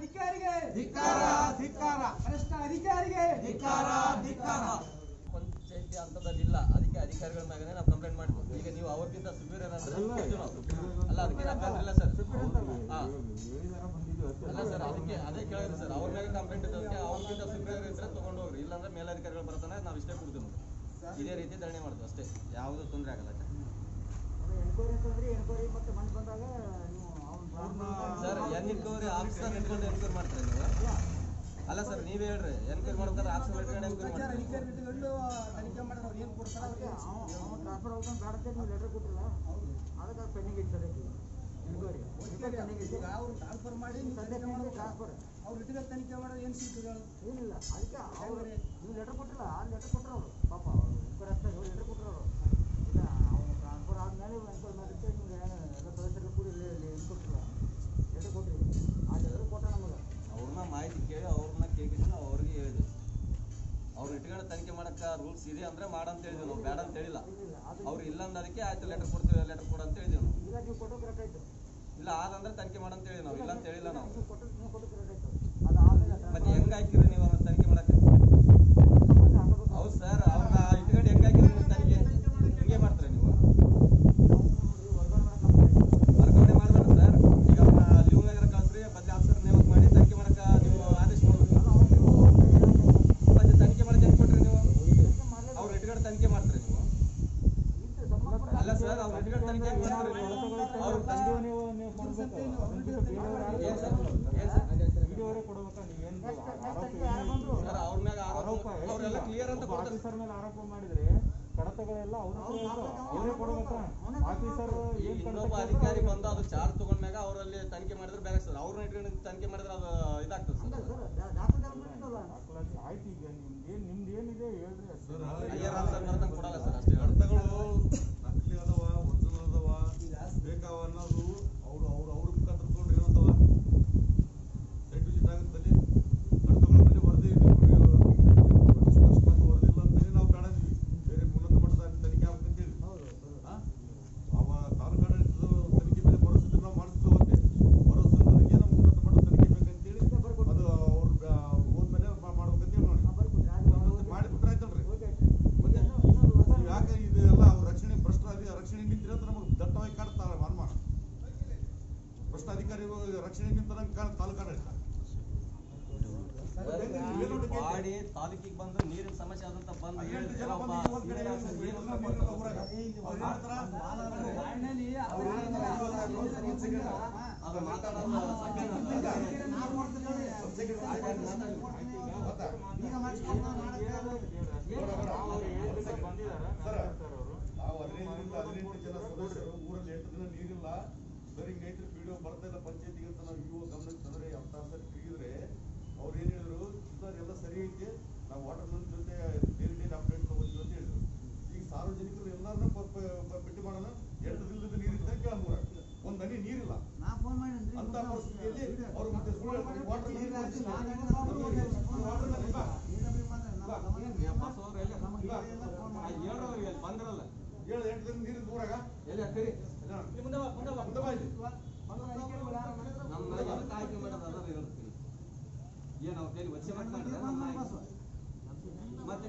ಅಧಿಕಾರಿಗೆ. ಧಿಕ್ಕಾರ. ಧಿಕ್ಕಾರ. ಭ್ರಷ್ಟ ಅಧಿಕಾರಿಗೆ. ಧಿಕ್ಕಾರ. ಧಿಕ್ಕಾರ. ಪಂಚಾಯತಿ ಹಂತದಲ್ಲಿಲ್ಲ ಅದಕ್ಕೆ ಅಧಿಕಾರಿಗಳ ಮ್ಯಾಗನೆ ನಾವು ಕಂಪ್ಲೇಂಟ್ ಮಾಡ್ಬೋದು ಈಗ ನೀವು ಅವ್ರಿಗಿಂತ ಸುಪೀರಿಯರ್ ಅಂತ ನಾವು. ಅಲ್ಲ ಅದಕ್ಕೆ ಅಭ್ಯಂತರ ಇಲ್ಲ ಸರ್. ಹಾ. ಅಲ್ಲ ಸರ್ ಅದಕ್ಕೆ ಅದೇ ಕೇಳಿದ್ರಿ ಸರ್. ಅವ್ರ ಮೇಲೆ ಕಂಪ್ಲೇಂಟ್ ಇದ್ದಕ್ಕೆ ಅವ್ರಿಗಿಂತ ಸುಪೀರಿಯರ್ ಇದ್ರೆ ತಗೊಂಡು ಹೋಗ್ರಿ ಇಲ್ಲಾಂದ್ರೆ ಮೇಲಧಿಕಾರಿಗಳು ಬರ್ತಾನೆ ನಾವು ಇಷ್ಟೇ ಕೊಡ್ತೀವಿ ನೋಡಿ ಇದೇ ರೀತಿ ಧರಣಿ ಮಾಡ್ತೀವಿ ಅಷ್ಟೇ. ಯಾವುದೂ ತೊಂದರೆ ಆಗಲ್ಲ ಎನ್ಕ್ವೈರಿ ಅಂತಂದ್ರೆ ಎನ್ಕ್ವೈರಿ ಮತ್ತೆ ಮನೆ ಬಂದಾಗ ನೀವು ಸರ್ ಎನ್ಕ್ವೈರಿ ಆಫೀಸರ್ ಇಟ್ಕೊಂಡು ಎನ್ಕ್ವೈರಿ ಮಾಡ್ತಾರೆ ನೀವು. ಅಲ್ಲ ಸರ್ ನೀವೇ ಹೇಳ್ರಿ ಎನ್ಕ್ವೈರಿ ಮಾಡ್ಬೇಕಾದ್ರೆ ಆಫೀಸರ್ ಇಟ್ಕೊಂಡು ಎನ್ಕ್ವೈರಿ ಮಾಡ್ತಾರೆ ತನಿಖೆ ಮಾಡಿದ್ರೆ ಅವ್ರು ಕೊಡ್ತಾರೆ ಕೊಡ್ತಾರ ಅವ್ರಿಗೆ ಅವ್ನು ಟ್ರಾನ್ಸ್ಫರ್ ಹೋಗ್ತಾನೆ ಬೇಡ ನೀವು ಲೆಟರ್ ಕೊಟ್ಟಿಲ್ಲ ಅದಕ್ಕೆ ಅದು ಪೆಂಡಿಂಗ್ ಎನ್ಕ್ವೈರಿ ಈಗ ಅವ್ರು ಟ್ರಾನ್ಸ್ಫರ್ ಮಾಡಿ ನೀವು ಸದ್ಯ ತನಿಖೆ ಮಾಡೋದು ಟ್ರಾನ್ಸ್ಫರ್ ಅವ್ರು ಇಟ್ಕೊಂಡು ತನಿಖೆ ಮಾಡೋದು ಏನ್ ಸಿಗ್ತದೆ ಏನಿಲ್ಲ ಅದಕ್ಕೆ ಅವ್ರು ನೀವು ಲೆಟರ್ ಕೊಟ್ಟಿಲ್ಲ ಆ ಲೆಟರ್ ಕೊಟ್ಟರು ಅವರು. ಪಾಪ ಅವ್ರು ಲೆಟರ್ ಕೊಟ್ಟರು ಅವರು. ಮಾಡಕ್ಕ ರೂಲ್ಸ್ ಇದೆ ಅಂದ್ರೆ ಮಾಡಂತ ಹೇಳಿದ್ವಿ ನಾವು. ಬೇಡ ಅಂತ ಹೇಳಿಲ್ಲ ಅವ್ರು ಇಲ್ಲ ಅಂದದಕ್ಕೆ ಆಯ್ತು ಲೆಟರ್ ಕೊಡ್ತೀವಿ ಲೆಟರ್ ಕೊಡು ಅಂತ ಹೇಳಿದ್ವಿ ನಾವು. ಇಲ್ಲ ಆದಂದ್ರೆ ತನಿಖೆ ಮಾಡಂತ ಹೇಳಿ ನಾವು. ಇಲ್ಲ ಅಂತ ಹೇಳಿಲ್ಲ ನಾವು ನೀವು ಕೊಟ್ಟು ನೀವು ಕೊಟ್ಟು ಕರೆಕ್ಟ್ ಆಯ್ತು ಅದು ಆಮೇಲೆ ಮತ್ತೆ ಹೆಂಗ್ ಹಾಕಿದ್ರಿ ನೀವು ಅವ್ರನ್ನ ತನಿಖೆ ಮಾಡಕ್ಕೆ ಹೌದು ಸರ್ ಅವ್ರನ್ನ ಇಟ್ಕೊಂಡು ಹೆಂಗ್ ಹಾಕಿದ್ರಿ ನೀವು ತನಿಖೆ ಹಿಂಗೆ ಮಾಡ್ತಾರೆ ನೀವು ವರ್ಗಾವಣೆ ಮಾಡ್ಬೇಡ ಸರ್ ಈಗ ಅವ್ರನ್ನ ಲೀವ್ ನಗರ ಕಳ್ಸ್ರಿ ಬದ್ಲಿ ಆಫೀಸರ್ ನೇಮಕ ಮಾಡಿ ತನಿಖೆ ಮಾಡಕ್ಕ ನೀವು ಆದೇಶ ಮಾಡ್ಬೇಕು ಮತ್ತೆ ತನಿಖೆ ಮಾಡಕ್ಕೆ ಹೆಂಗ್ ಕೊಟ್ರಿ ನೀವು ಅವ್ರು ಇಟ್ಕೊಂಡು ತನಿಖೆ ಮಾಡ್ತೀರಿ ನೀವು ಅಲ್ಲ ಸರ್ ಅವ್ರು ಇಟ್ಕೊಂಡು ತನಿಖೆ ಹೆಂಗ್ ಮಾಡ್ತೀರಿ ನೀವು ಅವ್ರು ಏನ್ ಸರ್ ಏನ್ ಸರ್ ಸರ್ ಅವ್ರ ಮ್ಯಾಗ ಆರೋಪ ಅವರೆಲ್ಲ ಕ್ಲಿಯರ್ ಅಂತ ಕೊಡ್ತಾರೆ ಆಫೀಸರ್ ಮೇಲೆ ಆರೋಪ ಮಾಡಿದ್ರೆ ಕಡತಗಳೆಲ್ಲ ಅವ್ರ ಕೊಡ್ಬೇಕ? ಆಫೀಸರ್ ಇನ್ನೊಬ್ಬ ಅಧಿಕಾರಿ ಬಂದು ಅದು ಚಾರ್ಜ್ ತಗೊಂಡ್ಮ್ಯಾಗ ಅವರಲ್ಲಿ ತನಿಖೆ ಮಾಡಿದ್ರೆ ಬೇರೆ ಸರ್ ಅವ್ರನ್ನ ಇಟ್ಕೊಂಡು ತನಿಖೆ ಮಾಡಿದ್ರೆ ಅದು ಇದಾಗ್ತದೆ ಸರ್. ಆಯ್ತು ಈಗ ನಿಮ್ದು ಏನ್ ನಿಮ್ದು ಏನಿದೆ ಹೇಳ್ರಿ ಅಷ್ಟೇ. ಅಯ್ಯರ್ ಆನ್ಸರ್ ಬರ್ದಂಗೆ ಕೊಡಲ್ಲ ಸರ್ ಅಷ್ಟೇ ಹೇಳಿ. ಕಡತಗಳು ನಕಲಿ ಅದಾವ ಒರಿಜಿನಲ್ ಅದಾವ ಬೇಕಾವ ಅನ್ನೋದು ಅವ್ರು ಅವ್ರು ಅವ್ರ ಮುಖಾಂತರ ತಗೊಂಡ್ರೆ ಏನಂತವ ಸೈಟ್ ವಿಸಿಟ್ ಆಗುತ್ತಲ್ಲಿ ಕಡತಗಳ ಮೇಲೆ ವರದಿ ನಿಷ್ಪಕ್ಷಪಾತ ವರದಿ ಇಲ್ಲ ಅಂತೇಳಿ ನಾವು ಬೇಡ ಅಂದ್ವಿ ಬೇರೆ ಉನ್ನತ ಮಟ್ಟದ ತನಿಖೆ ಆಗ್ಬೇಕಂತೇಳಿ ಆ? ಅವ ತಾಲೂಕು ಆಡಳಿತದ ತನಿಖೆ ಮೇಲೆ ಭರವಸೆ ಇದ್ರೆ ನಾವು ಮಾಡಿಸ್ತೀವಿ ಅಂತೆ ಭರವಸೆ ಇದ್ದವರಿಗೆ ನಮ್ಮ ಉನ್ನತ ಮಟ್ಟದ ತನಿಖೆ ಬೇಕಂತೇಳಿ ಅದು ಅವ್ರು ಹೋದ್ಮೇಲೆ ಮಾಡ್ಬೇಕಂತೇಳಿ ನೋಡಿ ಮತ್ತೆ ಮಾಡಿಬಿಟ್ರೆ ಆಯ್ತಲ್ರಿ ಮತ್ತೆ ನೀವು ಯಾಕೆ ಇದೆಲ್ಲ ಅವ್ರ ರಕ್ಷಣೆ ಭ್ರಷ್ಟ ಅಧಿ- ರಕ್ಷಣೆ ನಿಂತಿರ ಅಂತ ನಮಗೆ ದಟ್ಟವಾಗಿ ಕಾಡ್ತಾರೆ ಅನುಮಾನ ಭ್ರಷ್ಟ ಅಧಿಕಾರಿಗಳು ತಾಲೂಕು ಆಡಳಿತ ಮಾಡಿ ತಾಲೂಕಿಗೆ ಬಂದು ನೀರಿನ ಸಮಸ್ಯೆ ಆದಂತ ಬಂದು ಹದಿನೈದರಿಂದ ಹದಿನೆಂಟು ಜನ ಸದಸ್ಯರು ಊರಲ್ಲಿ ಎಂಟು ದಿನ ನೀರಿಲ್ಲ ಸರಿ ಪಿಡಿಒ ಬರ್ತಾ ಇಲ್ಲ ಪಂಚಾಯತಿಗೆ ಅಂತ ನಾವು ಇವು ಗಮನಕ್ಕೆ ತಂದ್ರೆ ಅಂತ ಸರ್ ತಿರುಗಿದ್ರೆ ಅವ್ರು ಏನ್ ಹೇಳಿದ್ರು ಸರ್ ಎಲ್ಲ ಸರಿ ಐತಿ ನಾವು ವಾಟರ್ ಮ್ಯಾನ್ ಜೊತೆ ಡೈಲಿ ಡೈಲಿ ಅಪ್ಡೇಟ್ ತಗೋತೀವಿ ಅಂತ ಹೇಳಿದ್ರು ಈಗ ಸಾರ್ವಜನಿಕರು ಎಲ್ಲಾರನ್ನ ಭೇಟಿ ಮಾಡೋಣ ಎಂಟು ದಿನದ ನೀರಿದ್ದ ಕೇಳಮೂರ ಒಂದ್ ಹನಿ ನೀರಿಲ್ಲ ನಾ ಫೋನ್ ಮಾಡಿದ್ರಿ ಅಂತ ಪರಿಸ್ಥಿತಿಯಲ್ಲಿ ಅವ್ರು ಮತ್ತೆ ಸುಳ್ಳು ಹೇಳ್ತಾರೆ ವಾಟರ್ ಮ್ಯಾನ್ ವಾಟರ್ ಮ್ಯಾನ್ ಬಾ. ಬಸವವ್ರು ಎಲ್ಲಿ? ಆ, ಹೇಳ್ರು ಅವ್ರಿಗೆ ಅಲ್ಲಿ ಬಂದ್ರಲ್ಲ. ಹೇಳು ಎಂಟು ದಿನ ನೀರಿದ್ದು ಊರಾಗ ಎಲ್ಲಿ ಕರಿ ಎಲ್ಲ ಮುಂದೆ ಮುಂದೆ ಮುಂದೆ ಬಾ ಇಲ್ಲಿ. ನಮ್ಮ ಮನೆಗೆ ಅದಕ್ಕೆ ಆಯ್ಕೆ ಮಾಡೋದು ಅದ ಹೇಳ್ತೀನಿ ಏನು ಅವ್ರ ಕೈಲಿ ವಚ್ಚೆ ಮತ್ತೆ ಮತ್ತೆ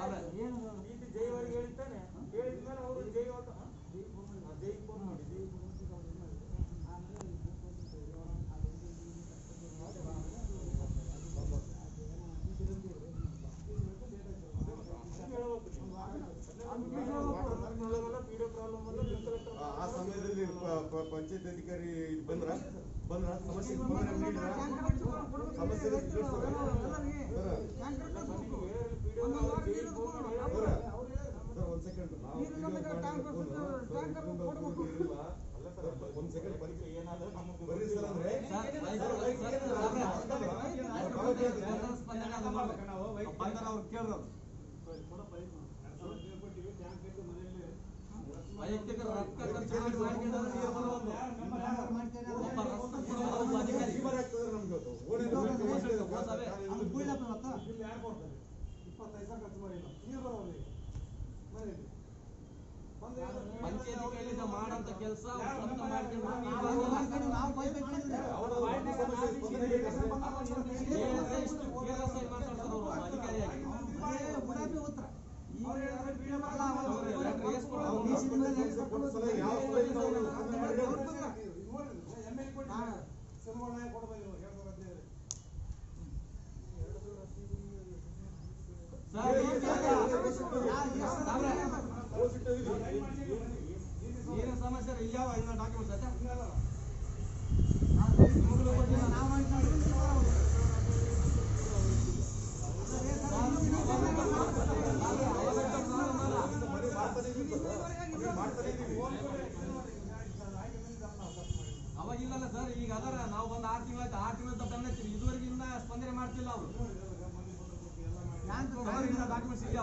ಆ? ಆ ಸಮಯದಲ್ಲಿ ಪಂಚಾಯತ್ ಅಧಿಕಾರಿ ಬಂದ್ರ? ಬಂದ್ರ? ಸಮಸ್ಯೆ? ಸಮಸ್ಯೆ ತಿಳಿಸ್ತಾರ? ಸರ್, ಬಂದರ ಅವ್ರು ಕೇಳ್ರವ್ರು ವೈಯಕ್ತಿಕ ರೊಕ್ಕ ಖರ್ಚು ಮಾಡಿ ಮಾಡ್ಕೊಂಡ್ರೆ ನೀರು ಬರವಲ್ದು. ಒಬ್ಬ ರಸ್ತೆ ಕೊಡುವ ಒಬ್ಬ ಅಧಿಕಾರಿ ಅದು ಬೀಳಪ್ಪ ಇವತ್ತು. ಪಂಚಾಯತಿ ಕೇಳಿದ ಮಾಡಂತ ಕೆಲಸ ಅಧಿಕಾರಿಯಾಗಿ ಬೀಳಬಲ್ಲ, ಅವ್ರು ಅವ್ರು ಏನ್ ಇಲ್ಲಿ ಯಾವ ಇನ್ನ ಡಾಕ್ಯುಮೆಂಟ್ಸ್ ನಾವು ಸರ್ ಈಗ ಅದರ ನಾವು ಬಂದು ಆರು ತಿಂಗಳಾಯ್ತು ಆರು ತಿಂಗಳ ಬೆನ್ನತ್ತೀವಿ ಇದುವರೆಗೆ ಇನ್ನ ಸ್ಪಂದನೆ ಮಾಡ್ತಿಲ್ಲ ಅವರು. ಡಾಕ್ಯುಮೆಂಟ್ಸ್ ಇದೆಯಾ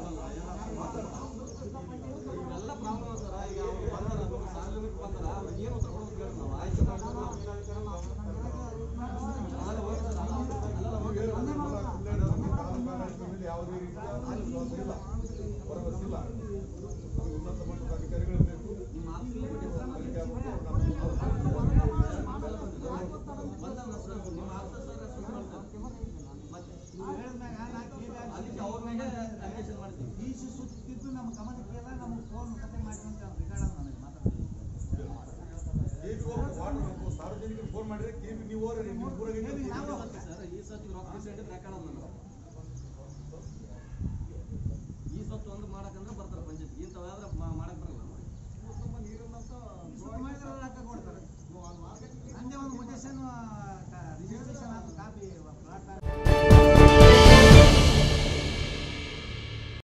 Por